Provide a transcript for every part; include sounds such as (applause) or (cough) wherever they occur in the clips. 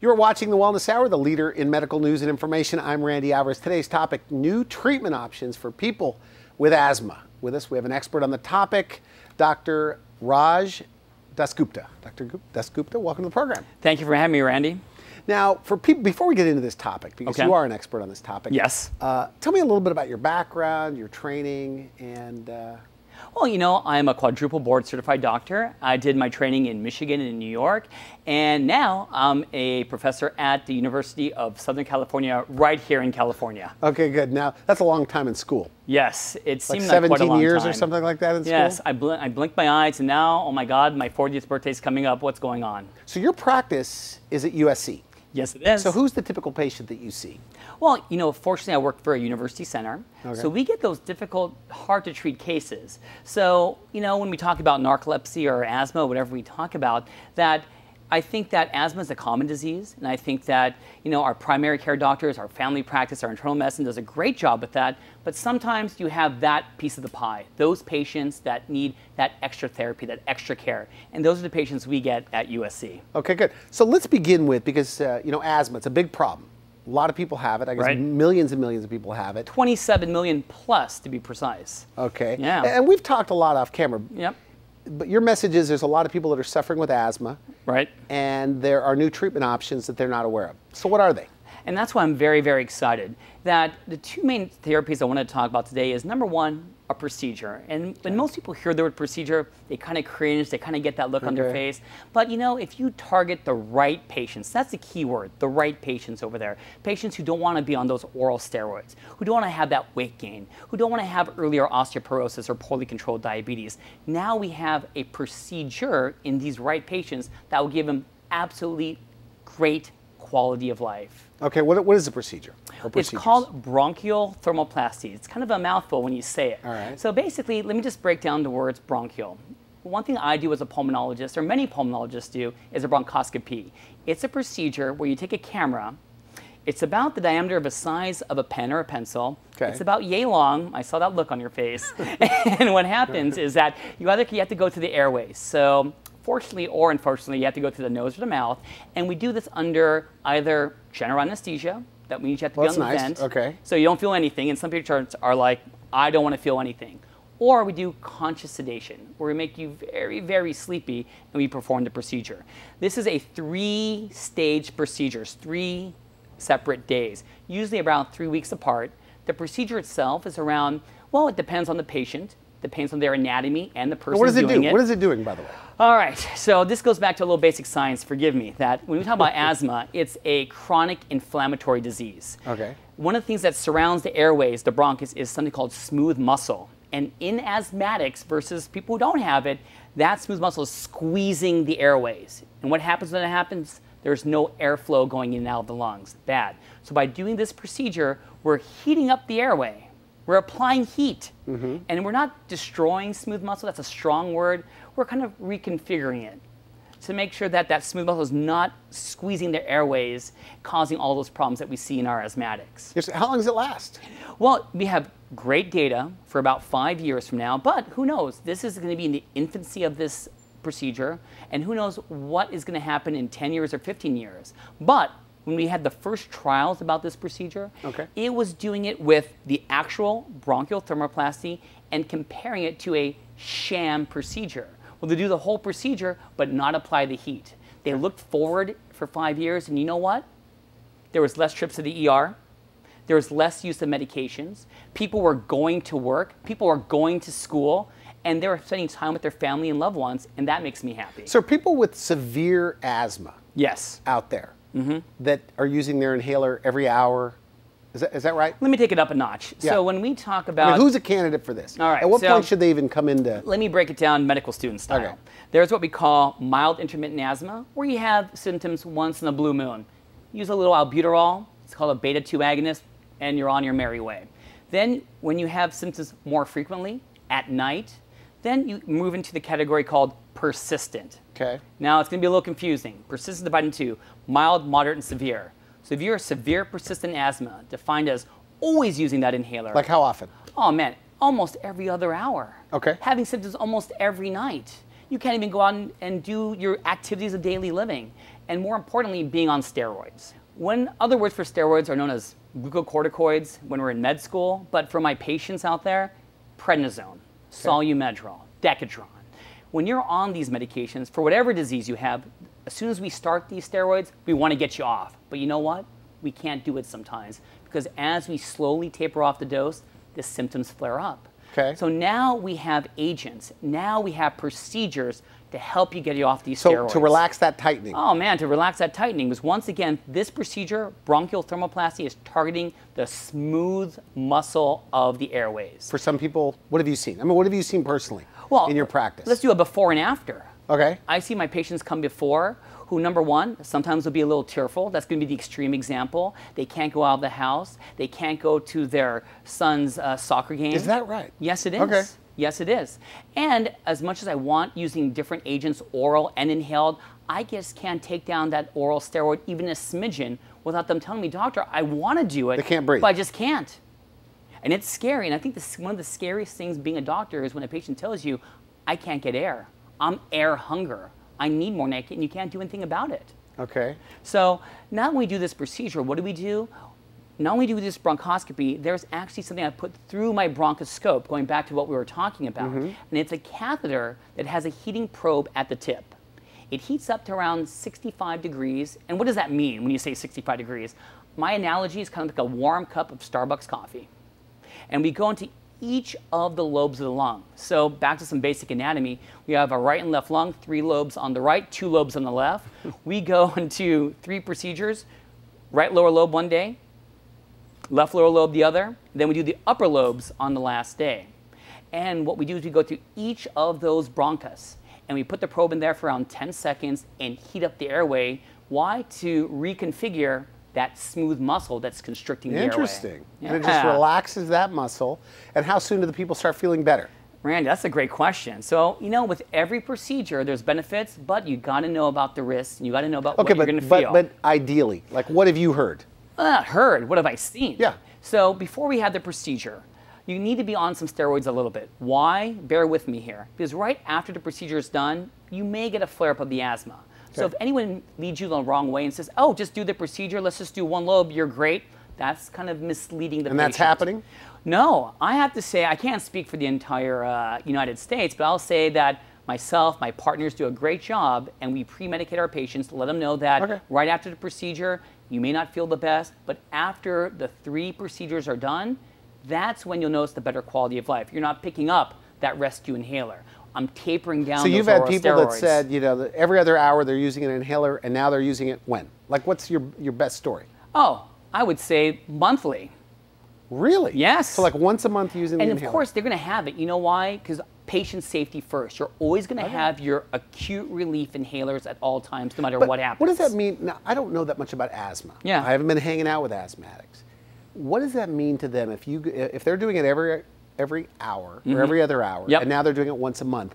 You're watching the Wellness Hour, the leader in medical news and information. I'm Randy Alvarez. Today's topic new treatment options for people with asthma. With us, we have an expert on the topic, Dr. Raj Dasgupta. Dr. Dasgupta, welcome to the program. Thank you for having me, Randy. Now, for people, before we get into this topic, because Okay. you are an expert on this topic, Yes. uh, tell me a little bit about your background, your training, and uh, Well, you know, I'm a quadruple board certified doctor. I did my training in Michigan and New York, and now I'm a professor at the University of Southern California, right here in California. okay, good. Now, that's a long time in school, Yes, it like seemed like a 17 years time. or something like that in Yes, school. I, bl- I blinked my eyes, and now, oh my God, my 40th birthday is coming up. What's going on? So your practice is at USC. Yes, it is. So who's the typical patient that you see? Well, you know, fortunately, I work for a university center, Okay. so we get those difficult, hard to treat cases. So, you know, when we talk about narcolepsy or asthma, whatever we talk about, that I think that asthma is a common disease, and I think that you know our primary care doctors, our family practice, our internal medicine does a great job with that. But sometimes you have that piece of the pie, those patients that need that extra therapy, that extra care, and those are the patients we get at USC. Okay, good. So let's begin with because uh, you know asthma it's a big problem. A lot of people have it. I guess Right. millions and millions of people have it. 27 million plus, to be precise. Okay. Yeah. And we've talked a lot off camera. Yep. But your message is there's a lot of people that are suffering with asthma, Right. and there are new treatment options that they're not aware of. So what are they? And that's why I'm very, very excited that the two main therapies I want to talk about today is number one, a procedure. And when most people hear the word procedure, they kind of cringe, they kind of get that look on their face. But you know, if you target the right patients, that's the key word, the right patients over there. Patients who don't want to be on those oral steroids, who don't want to have that weight gain, who don't want to have earlier osteoporosis or poorly controlled diabetes. Now we have a procedure in these right patients that will give them absolutely great quality of life. Okay. What, what is the procedure? It's called bronchial thermoplasty. It's kind of a mouthful when you say it. All right. So basically, let me just break down the words bronchial. One thing I do as a pulmonologist, or many pulmonologists do, is a bronchoscopy. It's a procedure where you take a camera. It's about the diameter of a size of a pen or a pencil. Okay. It's about yay long. I saw that look on your face. (laughs) and what happens is that you either you have to go to the airways. So fortunately or unfortunately, you have to go to the nose or the mouth. And we do this under either general anesthesia. That means you have to Well, be on the nice. vent. Okay. So you don't feel anything, and some patients are like, I don't want to feel anything. Or we do conscious sedation, where we make you very, very sleepy and we perform the procedure. This is a three stage procedure, three separate days, usually around three weeks apart. The procedure itself is around, well, it depends on the patient, depends on their anatomy and the person What does it doing do? it. What is it doing, by the way? All right, so this goes back to a little basic science, forgive me, that when we talk about (laughs) asthma, it's a chronic inflammatory disease. Okay. One of the things that surrounds the airways, the bronchus, is something called smooth muscle. And in asthmatics versus people who don't have it, that smooth muscle is squeezing the airways. And what happens when it happens? There's no airflow going in and out of the lungs. Bad. So by doing this procedure, we're heating up the airway. We're applying heat. Mm-hmm. And we're not destroying smooth muscle, that's a strong word. We're kind of reconfiguring it to make sure that that smooth muscle is not squeezing their airways, causing all those problems that we see in our asthmatics. Yes, How long does it last? Well, we have great data for about five years from now, but who knows? This is going to be in the infancy of this procedure, and who knows what is going to happen in 10 years or 15 years. But when we had the first trials about this procedure, Okay. it was doing it with the actual bronchial thermoplasty and comparing it to a sham procedure. Well, they do the whole procedure but not apply the heat. They looked forward for five years, and you know what? There was less trips to the ER. There was less use of medications. People were going to work. People were going to school. And they were spending time with their family and loved ones. And that makes me happy. So people with severe asthma yes. out there Mm-hmm. that are using their inhaler every hour, is that, is that right? Let me take it up a notch. Yeah. So when we talk I about. mean, who's a candidate for this? All right, At what so- point should they even come into? let me break it down medical student style. Okay. There's what we call mild intermittent asthma, where you have symptoms once in a blue moon. Use a little albuterol, it's called a beta 2 agonist, and you're on your merry way. Then, when you have symptoms more frequently at night, then you move into the category called persistent. Okay. Now, it's going to be a little confusing. Persistent divided into mild, moderate, and severe. So, if you're a severe persistent asthma, defined as always using that inhaler, Like how often? Oh man, almost every other hour. Okay. Having symptoms almost every night. You can't even go out and, and do your activities of daily living. and more importantly, being on steroids. When other words for steroids are known as glucocorticoids when we're in med school, but for my patients out there, prednisone, solumedrol, decadron. When you're on these medications, for whatever disease you have, as soon as we start these steroids, we want to get you off. But you know what? We can't do it sometimes because as we slowly taper off the dose, the symptoms flare up. Okay. So now we have agents. Now we have procedures to help you get you off these So steroids. to relax that tightening. Oh man, to relax that tightening because once again, this procedure, bronchial thermoplasty, is targeting the smooth muscle of the airways. For some people, what have you seen? I mean, what have you seen personally Well, in your practice? Let's do a before and after. okay. I see my patients come before who, number one, sometimes will be a little tearful. That's going to be the extreme example. They can't go out of the house. They can't go to their son's uh, soccer game. Is that right? Yes, it is. Okay. Yes, it is. And as much as I want using different agents, oral and inhaled, I just can't take down that oral steroid even a smidgen without them telling me, doctor, I want to do it. They can't breathe. But I just can't. And it's scary. And I think this, one of the scariest things being a doctor is when a patient tells you, I can't get air. I'm air hunger. I need more naked, and you can't do anything about it. Okay. So now when we do this procedure, what do we do? Not only do we do this bronchoscopy, there's actually something I put through my bronchoscope, going back to what we were talking about. Mm-hmm. And it's a catheter that has a heating probe at the tip. It heats up to around 65 degrees. And what does that mean when you say 65 degrees? My analogy is kind of like a warm cup of Starbucks coffee. And we go into each of the lobes of the lung. So back to some basic anatomy, we have a right and left lung, three lobes on the right, two lobes on the left. (laughs) we go into three procedures, right lower lobe one day, left lower lobe the other, then we do the upper lobes on the last day. And what we do is we go through each of those bronchus and we put the probe in there for around 10 seconds and heat up the airway. Why? To reconfigure that smooth muscle that's constricting the airway. Interesting. And it just relaxes that muscle. And how soon do the people start feeling better? Randy, that's a great question. So, you know, with every procedure, there's benefits, but you got to know about the risks. and You got to know about Okay, what you're going to but, feel. but but ideally, like what have you heard? Not heard. What have I seen? Yeah. So before we have the procedure, you need to be on some steroids a little bit. Why? Bear with me here. Because right after the procedure is done, you may get a flare up of the asthma. So if anyone leads you the wrong way and says, "Oh, just do the procedure. Let's just do one lobe. You're great," that's kind of misleading the And that's happening? No, I have to say I can't speak for the entire uh, United States, but I'll say that myself, my partners do a great job, and we pre-medicate our patients to let them know that Okay. right after the procedure, you may not feel the best, but after the three procedures are done, that's when you'll notice the better quality of life. You're not picking up that rescue inhaler. I'm tapering down. So you've had people that said, you know, every other hour they're using an inhaler, and now they're using it when? Like, what's your your best story? "Oh, I would say monthly." Really? Yes. So like once a month using And the of inhaler. course, they're going to have it. You know why? Because patient safety first. You're always going to oh, have your acute relief inhalers at all times, no matter But what happens. What does that mean? Now, I don't know that much about asthma. Yeah. I haven't been hanging out with asthmatics. What does that mean to them if you if they're doing it every every hour or every other hour, Mm-hmm. Yep. and now they're doing it once a month?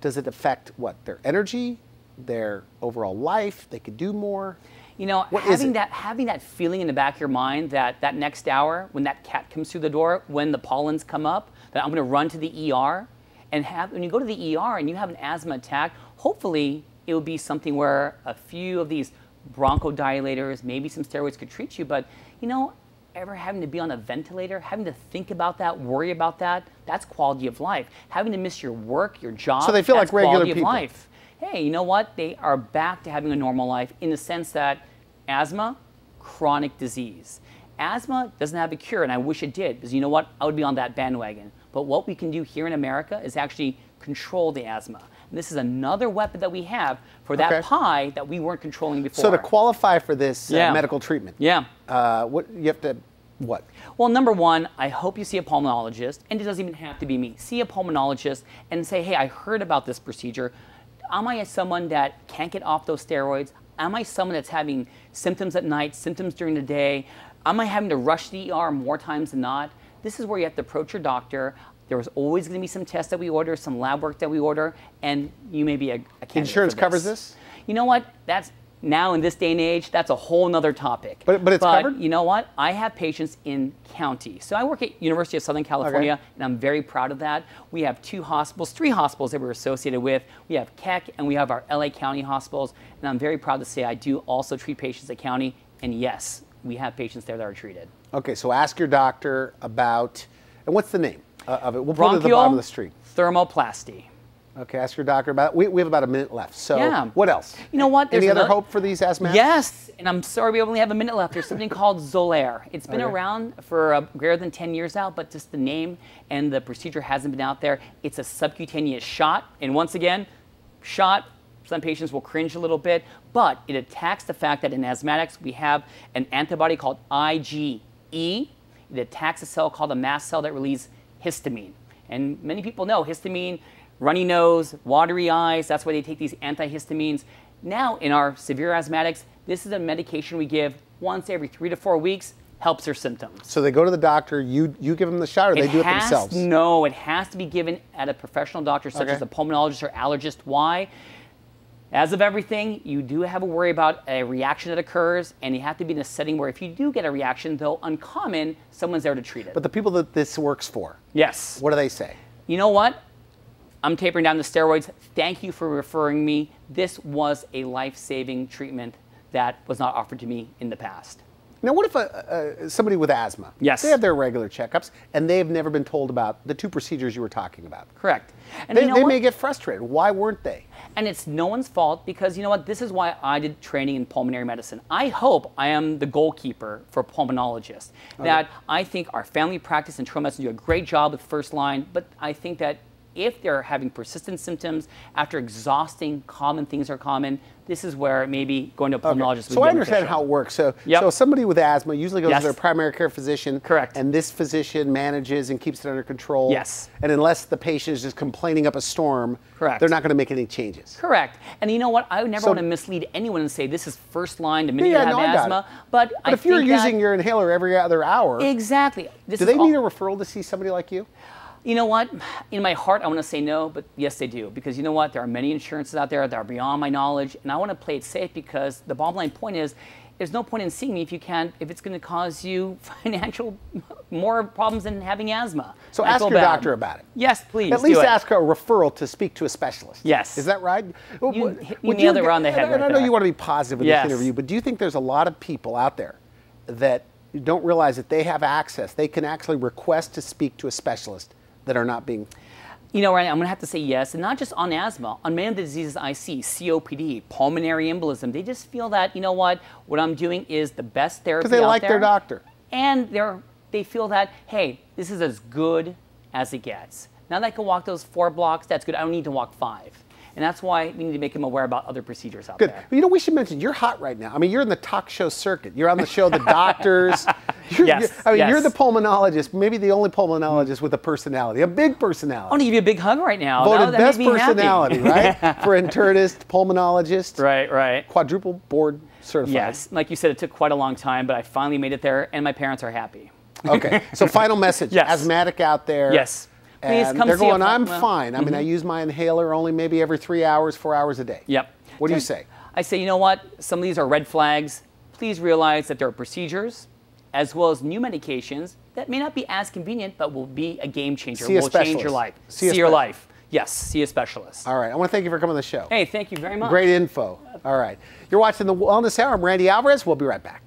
Does it affect what their energy, their overall life? They could do more. You know, What having that having that feeling in the back of your mind that that next hour, when that cat comes through the door, when the pollens come up, that I'm going to run to the ER, and have when you go to the ER and you have an asthma attack, hopefully it will be something where a few of these bronchodilators, maybe some steroids could treat you. But you know, ever having to be on a ventilator, having to think about that, worry about that, that's quality of life. Having to miss your work, your job, So they feel like regular quality people. of life hey, you know what? They are back to having a normal life in the sense that asthma, chronic disease. Asthma doesn't have a cure, and I wish it did, because you know what? I would be on that bandwagon. But what we can do here in America is actually control the asthma. This is another weapon that we have for that Okay. pie that we weren't controlling before. So to qualify for this uh, medical treatment, yeah. uh, what you have to what? Well, number one, I hope you see a pulmonologist, and it doesn't even have to be me. See a pulmonologist and say, hey, I heard about this procedure. Am I someone that can't get off those steroids? Am I someone that's having symptoms at night, symptoms during the day? Am I having to rush the ER more times than not? This is where you have to approach your doctor. There is always going to be some tests that we order, some lab work that we order, and you may be a, a candidate Insurance for covers this? You know what? That's now in this day and age, that's a whole nother topic. But- but it's covered? you know what? I have patients in county. So I work at University of Southern California, and I'm very proud of that. We have two hospitals, three hospitals that we're associated with. We have Keck and we have our LA County hospitals. And I'm very proud to say I do also treat patients at county. And yes, we have patients there that are treated. Okay, so ask your doctor about, and what's the name uh, of it? We'll put it at the bottom of the street. thermoplasty. Okay, ask your doctor about. We, we have about a minute left. So Yeah. what else? You know what? There's Any other hope for these asthmatics? Yes, and I'm sorry we only have a minute left. There's something called Xolair. It's been Okay. around for uh, greater than 10 years now, but just the name and the procedure hasn't been out there. It's a subcutaneous shot, and once again, shot. Some patients will cringe a little bit, but it attacks the fact that in asthmatics we have an antibody called IgE. It attacks a cell called a mast cell that releases histamine. And many people know histamine, runny nose, watery eyes, that's why they take these antihistamines. Now, in our severe asthmatics, this is a medication we give once every three to four weeks, helps their symptoms. So they go to the doctor. You you give them the shot, or they do it themselves. No, it has to be given at a professional doctor, such Okay. as a pulmonologist or allergist. Why? As of everything, you do have a worry about a reaction that occurs, and you have to be in a setting where if you do get a reaction, though uncommon, someone's there to treat it. But the people that this works for, yes. what do they say? you know what? I'm tapering down the steroids. Thank you for referring me. This was a life saving treatment that was not offered to me in the past. Now, what if a, a, somebody with asthma? Yes. They have their regular checkups, and they've never been told about the two procedures you were talking about. Correct. And They, you know they may get frustrated. Why weren't they? And it's no one's fault because you know what? This is why I did training in pulmonary medicine. I hope I am the goalkeeper for pulmonologists. That I think our family practice and trauma medicine do a great job with first line, but I think that if they're having persistent symptoms after exhausting common things are common, this is where maybe going to a pulmonologist would So be I understand how it works. So, Yep. so somebody with asthma usually goes Yes. to their primary care physician. Correct. And this physician manages and keeps it under control. Yes. And unless the patient is just complaining up a storm, Correct. they're not going to make any changes. Correct. And you know what? I would never So- want to mislead anyone and say this is first line to minute Yeah, no, asthma. But, But if you're using your inhaler every other hour, exactly, this do they all- need a referral to see somebody like you? You know what? In my heart, I want to say no, but yes, they do. Because you know what? There are many insurances out there that are beyond my knowledge, and I want to play it safe because the bottom line point is there's no point in seeing me if you can't, if it's going to cause you (laughs) financial more problems than having asthma. So I ask your bad. doctor about it. Yes, please. At least it. ask a referral to speak to a specialist. Yes. Is that right? You- you nailed it right on the head and I right know there. you want to be positive in Yes. this interview, but do you think there's a lot of people out there that don't realize that they have access? They can actually request to speak to a specialist that are not being. You know, Ryan, I'm going to have to say yes, and not just on asthma, on many of the diseases I see, COPD, pulmonary embolism. They just feel that, you know what, what I'm doing is the best therapy Because they like their doctor. and they're they feel that hey this is as good as it gets now that i can walk those four blocks that's good i don't need to walk five and that's why we need to make them aware about other procedures out there. Good. there You know, we should mention you're hot right now. I mean, you're in the talk show circuit. You're on the show, The (laughs) Doctors. You're, Yes, you're- I mean, you're the pulmonologist, maybe the only pulmonologist with a personality, a big personality. i want to give you a big hug right now Voted that best personality, (laughs) right? For internist, pulmonologist, right right quadruple board certified. yes like you said it took quite a long time but i finally made it there and my parents are happy Okay. (laughs) So final message. Yes. Asthmatic out there. Yes. Please and come they're going, I'm well, fine. I mean, I mm-hmm. use my inhaler only maybe every three hours, four hours a day. Yep. What do you say? I say, you know what? Some of these are red flags. Please realize that there are procedures as well as new medications that may not be as convenient, but will be a game changer. See a will change your life. See a your life. Yes, see a specialist. All right. I want to thank you for coming on the show. Hey, thank you very much. Great info. All right. You're watching the Wellness Hour. I'm Randy Alvarez. We'll be right back.